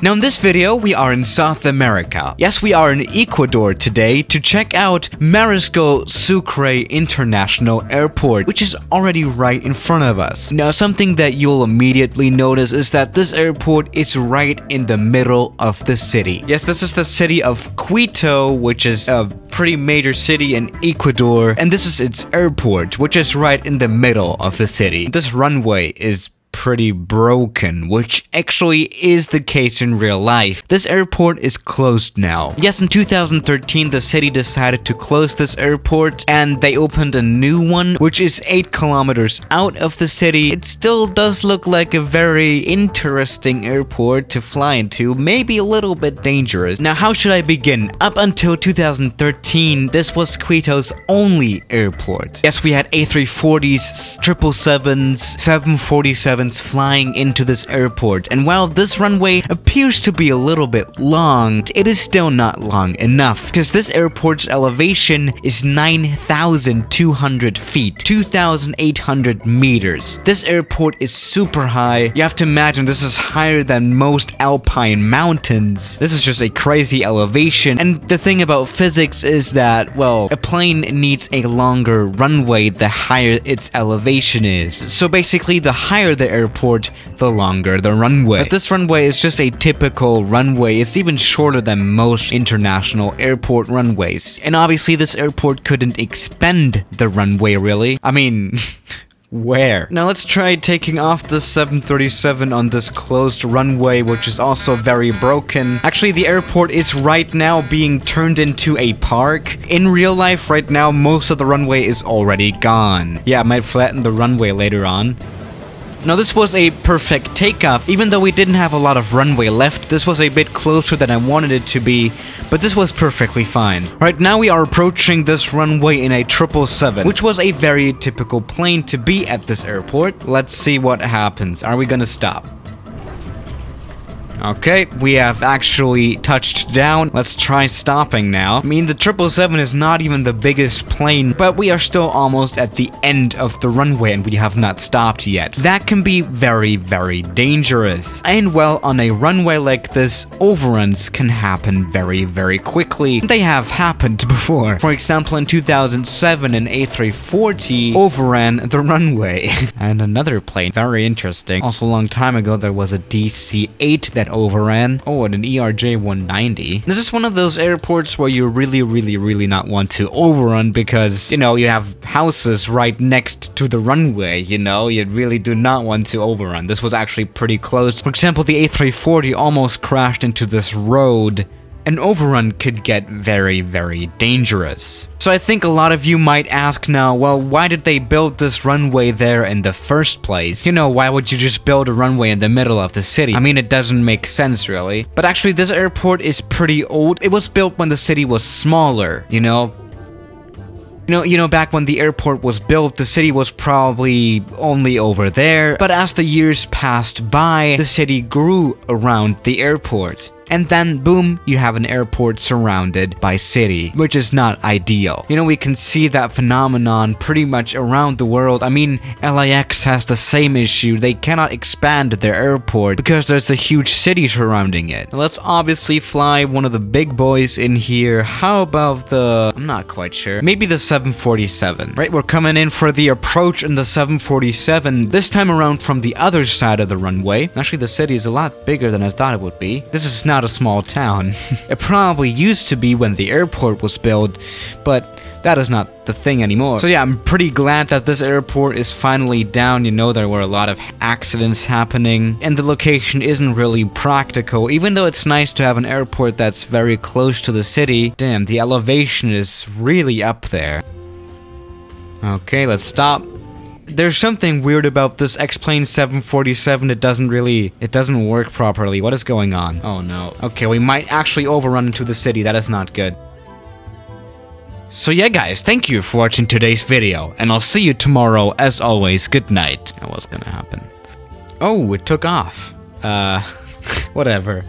Now in this video, we are in South America. Yes, we are in Ecuador today to check out Mariscal Sucre International Airport, which is already right in front of us. Now something that you'll immediately notice is that this airport is right in the middle of the city. Yes, this is the city of Quito, which is a pretty major city in Ecuador, and this is its airport, which is right in the middle of the city. This runway is pretty broken, which actually is the case in real life. This airport is closed now. Yes, in 2013, the city decided to close this airport and they opened a new one, which is 8 kilometers out of the city. It still does look like a very interesting airport to fly into, maybe a little bit dangerous. Now, how should I begin? Up until 2013, this was Quito's only airport. Yes, we had A340s, 777s, 747s, flying into this airport, and while this runway appears to be a little bit long, it is still not long enough, because this airport's elevation is 9,200 feet, 2,800 meters. This airport is super high. You have to imagine this is higher than most alpine mountains. This is just a crazy elevation, and the thing about physics is that, well, a plane needs a longer runway the higher its elevation is. So basically, the higher the airport, the longer the runway. But this runway is just a typical runway. It's even shorter than most international airport runways. And obviously this airport couldn't expand the runway really. I mean... Where? Now let's try taking off the 737 on this closed runway, which is also very broken. Actually, the airport is right now being turned into a park. In real life, right now, most of the runway is already gone. Yeah, I might flatten the runway later on. Now this was a perfect takeoff, even though we didn't have a lot of runway left, this was a bit closer than I wanted it to be, but this was perfectly fine. Right now we are approaching this runway in a 777, which was a very typical plane to be at this airport. Let's see what happens. Are we gonna stop? Okay, we have actually touched down. Let's try stopping now. I mean, the 777 is not even the biggest plane, but we are still almost at the end of the runway and we have not stopped yet. That can be very, very dangerous. And well, on a runway like this, overruns can happen very, very quickly. They have happened before. For example, in 2007, an A340 overran the runway. and another plane, very interesting. Also, a long time ago, there was a DC-8 that overran. Oh, and an ERJ-190. This is one of those airports where you really, really, really not want to overrun because, you know, you have houses right next to the runway, you know? You really do not want to overrun. This was actually pretty close. For example, the A340 almost crashed into this road an overrun could get very, very dangerous. So I think a lot of you might ask now, well, why did they build this runway there in the first place? You know, why would you just build a runway in the middle of the city? I mean, it doesn't make sense, really. But actually, this airport is pretty old. It was built when the city was smaller, you know? You know, you know, back when the airport was built, the city was probably only over there, but as the years passed by, the city grew around the airport and then boom, you have an airport surrounded by city, which is not ideal. You know, we can see that phenomenon pretty much around the world. I mean, LAX has the same issue. They cannot expand their airport because there's a huge city surrounding it. Let's obviously fly one of the big boys in here. How about the... I'm not quite sure. Maybe the 747. Right, we're coming in for the approach in the 747. This time around from the other side of the runway. Actually, the city is a lot bigger than I thought it would be. This is not not a small town. it probably used to be when the airport was built, but that is not the thing anymore. So yeah, I'm pretty glad that this airport is finally down. You know, there were a lot of accidents happening, and the location isn't really practical, even though it's nice to have an airport that's very close to the city. Damn, the elevation is really up there. Okay, let's stop there's something weird about this X-Plane 747. It doesn't really, it doesn't work properly. What is going on? Oh no. Okay, we might actually overrun into the city. That is not good. So yeah guys, thank you for watching today's video, and I'll see you tomorrow. As always, good night. What's gonna happen? Oh, it took off. Uh, whatever.